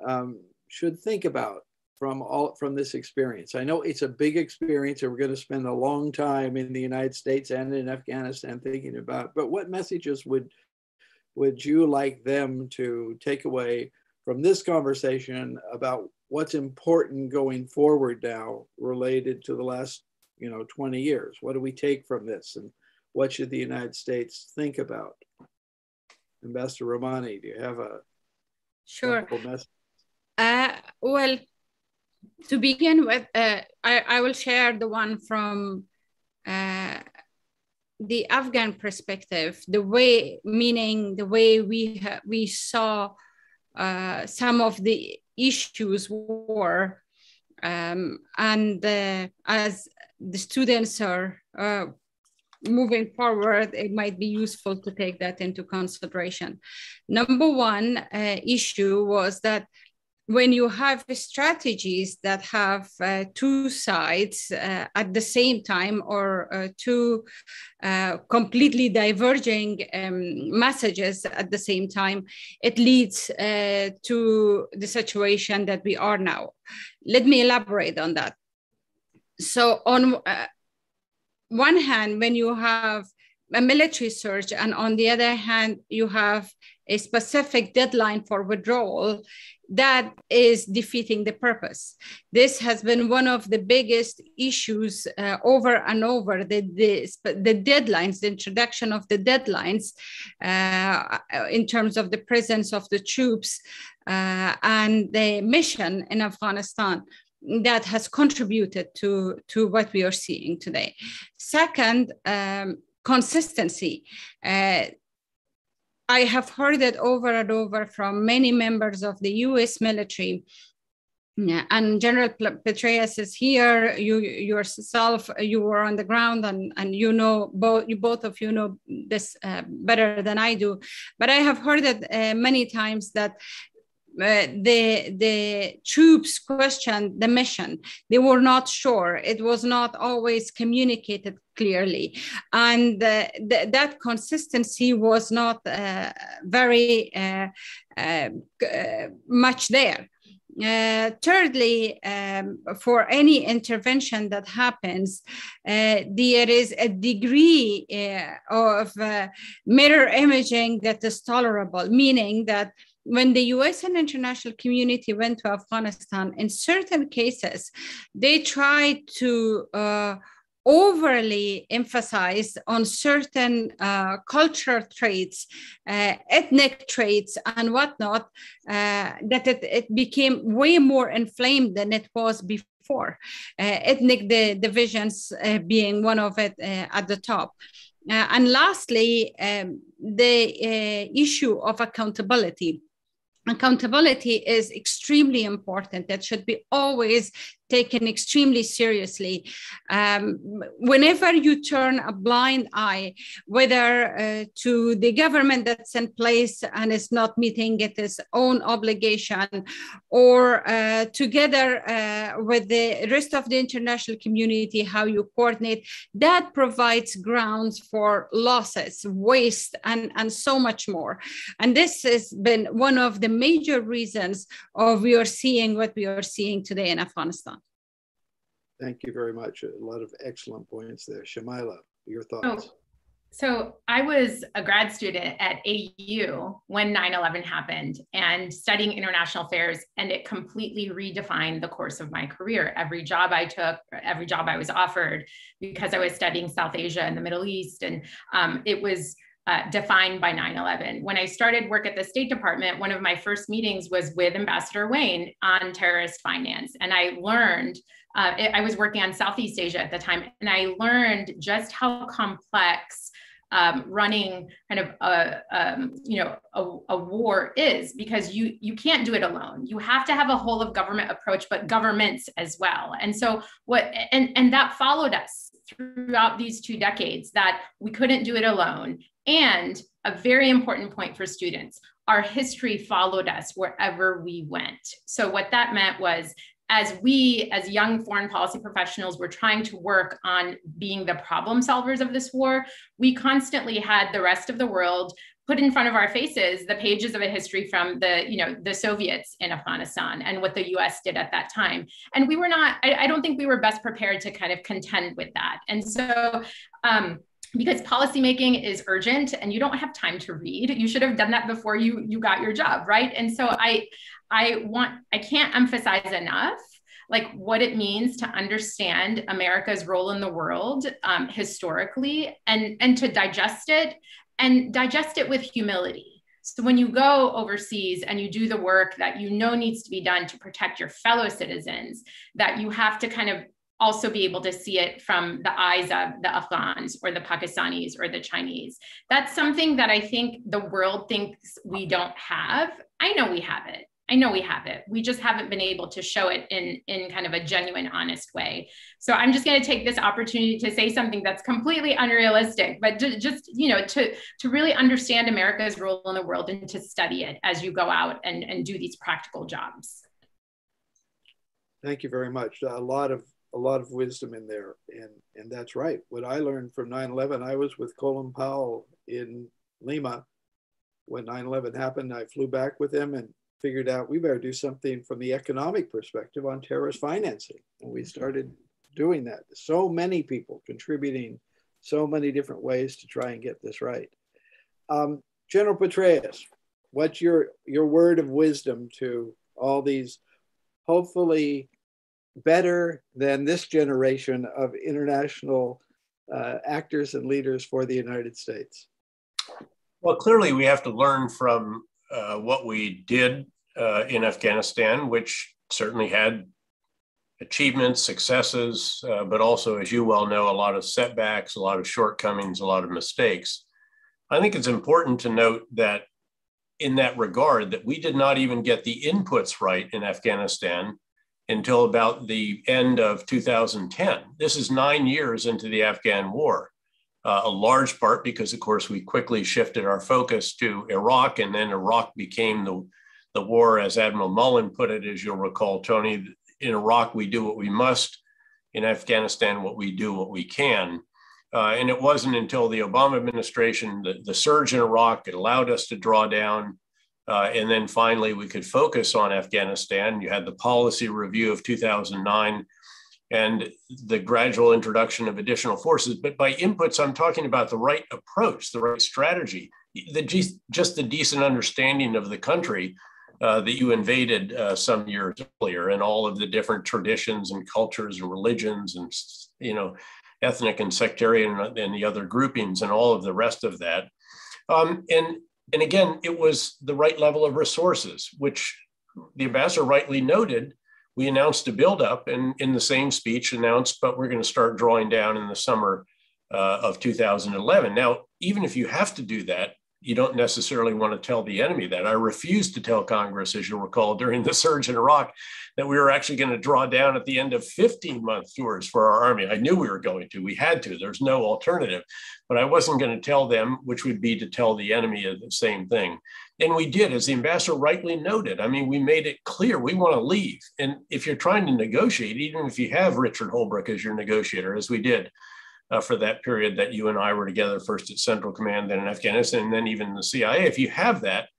um, should think about from all from this experience. I know it's a big experience and we're going to spend a long time in the United States and in Afghanistan thinking about, but what messages would would you like them to take away from this conversation about what's important going forward now related to the last you know 20 years? What do we take from this and what should the united states think about? Ambassador Rahmani do you have a sure. message? uh, well to begin with uh, I, I will share the one from uh, the Afghan perspective, the way, meaning the way we ha- we saw uh, some of the issues were, um, and uh, as the students are uh, moving forward, it might be useful to take that into consideration. Number one uh, issue was that when you have strategies that have uh, two sides uh, at the same time or uh, two uh, completely diverging um, messages at the same time, it leads uh, to the situation that we are now. Let me elaborate on that. So, on uh, one hand, when you have a military surge, and on the other hand, you have a specific deadline for withdrawal, that is defeating the purpose. This has been one of the biggest issues uh, over and over the, the, the, deadlines, the introduction of the deadlines uh, in terms of the presence of the troops uh, and the mission in Afghanistan that has contributed to, to what we are seeing today. Second, um, consistency. Uh, I have heard it over and over from many members of the US military. And General Petraeus is here. You yourself, you were on the ground, and and you know both. You both of you know this uh, better than I do. But I have heard it uh, many times that uh, the the troops questioned the mission. They were not sure. It was not always communicated clearly, and th- that consistency was not uh, very uh, uh, much there. Uh, thirdly, um, for any intervention that happens, uh, there is a degree uh, of mirror imaging that is tolerable, meaning that when the US and international community went to Afghanistan, in certain cases, they tried to overly emphasized on certain uh, cultural traits, uh, ethnic traits, and whatnot, uh, that it, it became way more inflamed than it was before. Uh, ethnic divisions uh, being one of it uh, at the top. and lastly, um, the issue of accountability accountability is extremely important that should be always taken extremely seriously. Um, whenever you turn a blind eye, whether uh, to the government that's in place and is not meeting its own obligation, or uh, together uh, with the rest of the international community, how you coordinate, that provides grounds for losses, waste, and, and so much more. And this has been one of the major reasons of we are seeing what we are seeing today in Afghanistan. Thank you very much. A lot of excellent points there. Shamila, your thoughts? Oh, so I was a grad student at AU when 9-11 happened and studying international affairs and it completely redefined the course of my career. Every job I took, every job I was offered because I was studying South Asia and the Middle East and um, it was uh, defined by 9 11. When I started work at the State Department, one of my first meetings was with Ambassador Wayne on terrorist finance. And I learned, uh, I was working on Southeast Asia at the time, and I learned just how complex. Um, running kind of a um, you know a, a, war is because you you can't do it alone. You have to have a whole of government approach, but governments as well. And so what and and that followed us throughout these two decades that we couldn't do it alone and a very important point for students our history followed us wherever we went. So, what that meant was as we, as young foreign policy professionals, were trying to work on being the problem solvers of this war, we constantly had the rest of the world put in front of our faces the pages of a history from the you know the soviets in afghanistan and what the us did at that time. And we were not i, I don't think we were best prepared to kind of contend with that. And so um, because policymaking is urgent and you don't have time to read you should have done that before you you got your job right? And so i i want i can't emphasize enough like what it means to understand america's role in the world um, historically and and to digest it and digest it with humility so when you go overseas and you do the work that you know needs to be done to protect your fellow citizens, that you have to kind of also be able to see it from the eyes of the Afghans or the Pakistanis or the Chinese. That's something that I think the world thinks we don't have. I know we have it. I know we have it. We just haven't been able to show it in, in kind of a genuine, honest way. So I'm just going to take this opportunity to say something that's completely unrealistic, but just, you know, to, to really understand America's role in the world and to study it as you go out and, and do these practical jobs. Thank you very much. A lot of a lot of wisdom in there. And, and that's right. What I learned from 9 11, I was with Colin Powell in Lima when 9 11 happened. I flew back with him and figured out we better do something from the economic perspective on terrorist financing. And we started doing that. So many people contributing so many different ways to try and get this right. Um, General Petraeus, what's your, your word of wisdom to all these hopefully better than this generation of international uh, actors and leaders for the United States? Well, clearly, we have to learn from uh, what we did uh, in Afghanistan, which certainly had achievements, successes, uh, but also, as you well know, a lot of setbacks, a lot of shortcomings, a lot of mistakes. I think it's important to note that in that regard, that we did not even get the inputs right in Afghanistan until about the end of 2010. This is nine years into the Afghan war, uh, a large part because, of course, we quickly shifted our focus to Iraq, and then Iraq became the, the war, as Admiral Mullen put it, as you'll recall, Tony. In Iraq, we do what we must. In Afghanistan, what we do, what we can. Uh, and it wasn't until the Obama administration, the, the surge in Iraq, it allowed us to draw down uh, and then finally, we could focus on Afghanistan. You had the policy review of 2009 and the gradual introduction of additional forces. But by inputs, I'm talking about the right approach, the right strategy, the, just the decent understanding of the country uh, that you invaded uh, some years earlier and all of the different traditions and cultures and religions and, you know, ethnic and sectarian and the other groupings and all of the rest of that. Um, and, and again, it was the right level of resources, which the ambassador rightly noted. We announced a buildup and in the same speech announced, but we're going to start drawing down in the summer uh, of 2011. Now, even if you have to do that, you don't necessarily want to tell the enemy that. I refused to tell Congress, as you'll recall, during the surge in Iraq, that we were actually going to draw down at the end of 15 month tours for our army. I knew we were going to, we had to, there's no alternative. But I wasn't going to tell them, which would be to tell the enemy the same thing. And we did, as the ambassador rightly noted. I mean, we made it clear we want to leave. And if you're trying to negotiate, even if you have Richard Holbrooke as your negotiator, as we did, uh, for that period that you and I were together, first at Central Command, then in Afghanistan, and then even the CIA. If you have that,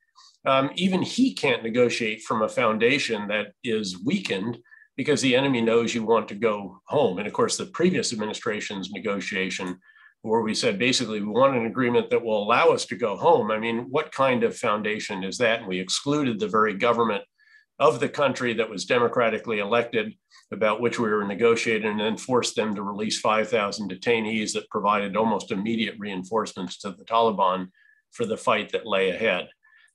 um, even he can't negotiate from a foundation that is weakened because the enemy knows you want to go home. And of course, the previous administration's negotiation, where we said basically we want an agreement that will allow us to go home. I mean, what kind of foundation is that? And we excluded the very government of the country that was democratically elected about which we were negotiating and then forced them to release 5,000 detainees that provided almost immediate reinforcements to the Taliban for the fight that lay ahead.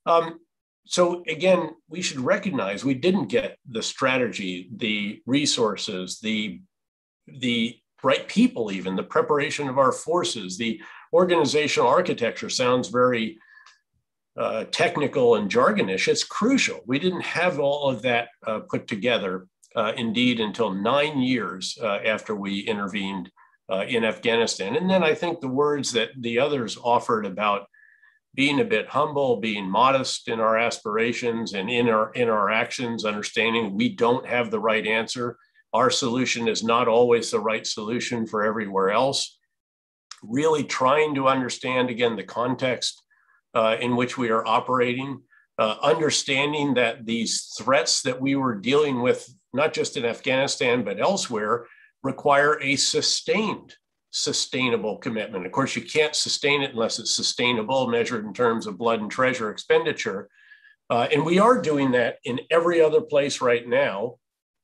Um, so again, we should recognize we didn't get the strategy, the resources, the, the right people, even the preparation of our forces, the organizational architecture sounds very uh, technical and jargonish. It's crucial. We didn't have all of that uh, put together uh, indeed until nine years uh, after we intervened uh, in Afghanistan. And then I think the words that the others offered about being a bit humble, being modest in our aspirations and in our in our actions, understanding we don't have the right answer. Our solution is not always the right solution for everywhere else. Really trying to understand again the context uh, in which we are operating, uh, understanding that these threats that we were dealing with not just in Afghanistan, but elsewhere, require a sustained, sustainable commitment. Of course, you can't sustain it unless it's sustainable, measured in terms of blood and treasure expenditure. Uh, and we are doing that in every other place right now,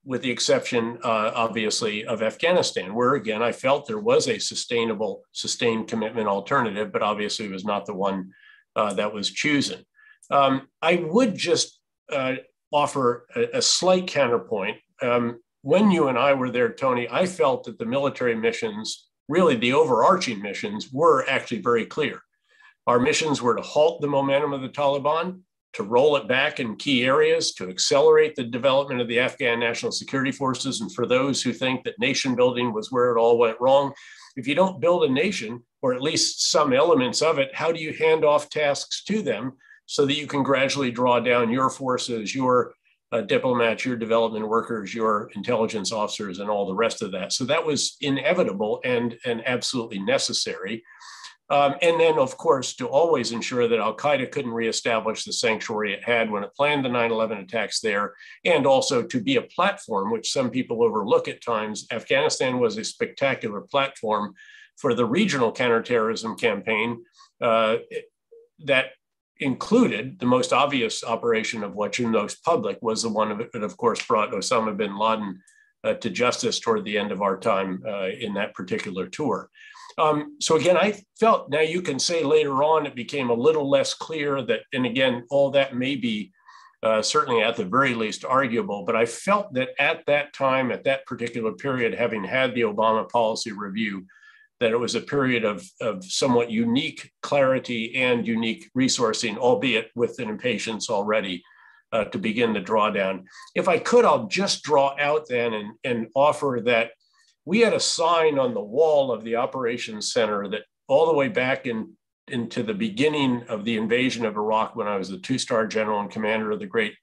with the exception, uh, obviously, of Afghanistan, where again, I felt there was a sustainable, sustained commitment alternative, but obviously it was not the one uh, that was chosen. Um, I would just uh, offer a, a slight counterpoint. Um, when you and I were there, Tony, I felt that the military missions, really the overarching missions, were actually very clear. Our missions were to halt the momentum of the Taliban, to roll it back in key areas, to accelerate the development of the Afghan National Security Forces. And for those who think that nation building was where it all went wrong, if you don't build a nation, or at least some elements of it, how do you hand off tasks to them so that you can gradually draw down your forces, your uh, diplomats, your development workers, your intelligence officers, and all the rest of that. So that was inevitable and, and absolutely necessary. Um, and then, of course, to always ensure that Al Qaeda couldn't reestablish the sanctuary it had when it planned the 9 11 attacks there, and also to be a platform, which some people overlook at times. Afghanistan was a spectacular platform for the regional counterterrorism campaign uh, that included the most obvious operation of which and most public was the one that, of course, brought Osama bin Laden uh, to justice toward the end of our time uh, in that particular tour. Um, so again, I felt now you can say later on it became a little less clear that, and again, all that may be uh, certainly at the very least arguable, but I felt that at that time, at that particular period, having had the Obama policy review, that it was a period of, of somewhat unique clarity and unique resourcing, albeit with an impatience already uh, to begin the drawdown. If I could, I'll just draw out then and, and offer that we had a sign on the wall of the operations center that all the way back in, into the beginning of the invasion of Iraq when I was the two-star general and commander of the great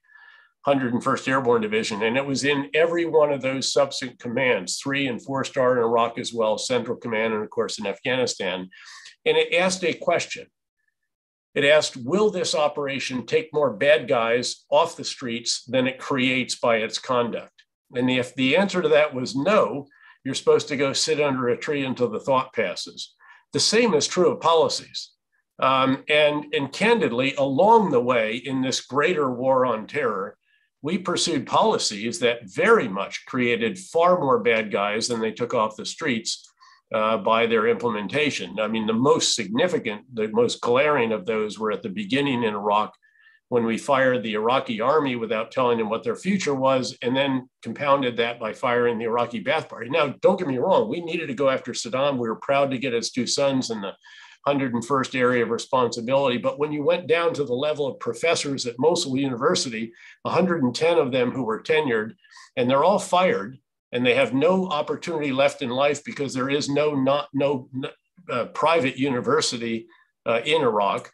101st Airborne Division. And it was in every one of those subsequent commands, three and four star in Iraq as well, Central Command, and of course in Afghanistan. And it asked a question. It asked, will this operation take more bad guys off the streets than it creates by its conduct? And if the answer to that was no, you're supposed to go sit under a tree until the thought passes. The same is true of policies. Um, and, and candidly, along the way in this greater war on terror, we pursued policies that very much created far more bad guys than they took off the streets uh, by their implementation. I mean, the most significant, the most glaring of those were at the beginning in Iraq when we fired the Iraqi army without telling them what their future was, and then compounded that by firing the Iraqi Ba'ath Party. Now, don't get me wrong, we needed to go after Saddam. We were proud to get his two sons and the 101st area of responsibility. But when you went down to the level of professors at Mosul University, 110 of them who were tenured, and they're all fired, and they have no opportunity left in life because there is no not no uh, private university uh, in Iraq.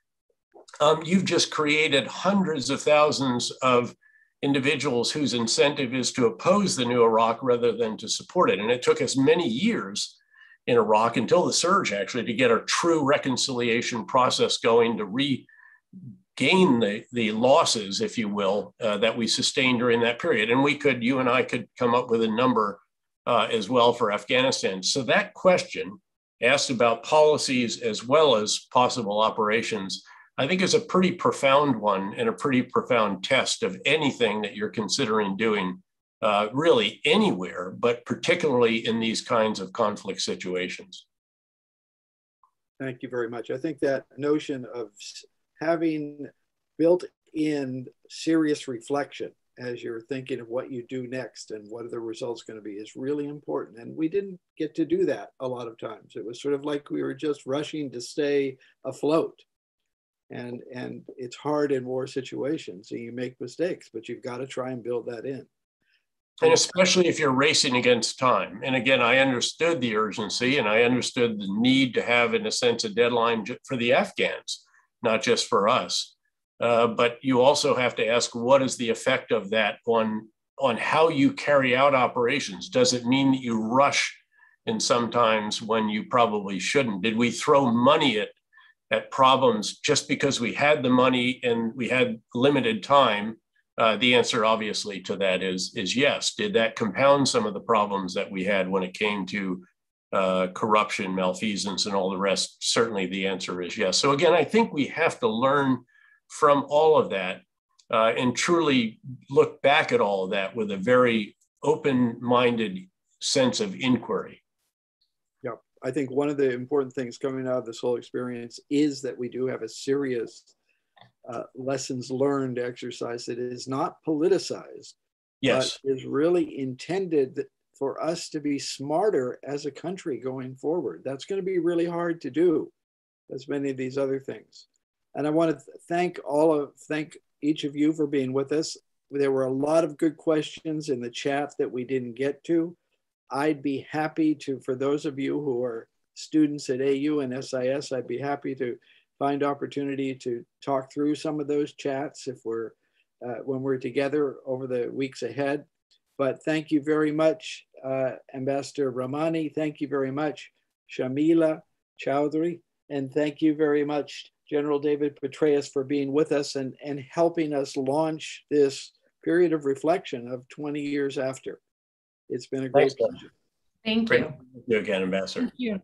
Um, you've just created hundreds of thousands of individuals whose incentive is to oppose the new Iraq rather than to support it. And it took us many years in Iraq until the surge actually to get a true reconciliation process going to regain the, the losses, if you will, uh, that we sustained during that period. And we could, you and I could come up with a number uh, as well for Afghanistan. So that question asked about policies as well as possible operations, I think is a pretty profound one and a pretty profound test of anything that you're considering doing uh, really anywhere, but particularly in these kinds of conflict situations. Thank you very much. I think that notion of having built in serious reflection as you're thinking of what you do next and what are the results going to be is really important. And we didn't get to do that a lot of times. It was sort of like we were just rushing to stay afloat. And, and it's hard in war situations and you make mistakes, but you've got to try and build that in. And especially if you're racing against time. And again, I understood the urgency and I understood the need to have, in a sense, a deadline for the Afghans, not just for us. Uh, but you also have to ask what is the effect of that on, on how you carry out operations? Does it mean that you rush in sometimes when you probably shouldn't? Did we throw money at, at problems just because we had the money and we had limited time uh, the answer, obviously, to that is is yes. Did that compound some of the problems that we had when it came to uh, corruption, malfeasance, and all the rest? Certainly, the answer is yes. So again, I think we have to learn from all of that uh, and truly look back at all of that with a very open-minded sense of inquiry. Yeah, I think one of the important things coming out of this whole experience is that we do have a serious uh, lessons learned exercise that is not politicized, yes, but is really intended for us to be smarter as a country going forward. That's going to be really hard to do, as many of these other things. And I want to thank all of thank each of you for being with us. There were a lot of good questions in the chat that we didn't get to. I'd be happy to, for those of you who are students at AU and SIS, I'd be happy to find opportunity to talk through some of those chats if we're uh, when we're together over the weeks ahead. But thank you very much, uh, Ambassador Rahmani. Thank you very much, Shamila Chaudhary. And thank you very much, General David Petraeus, for being with us and, and helping us launch this period of reflection of 20 years after. It's been a great Thanks, pleasure. Thank you. Thank you again, Ambassador. Thank you.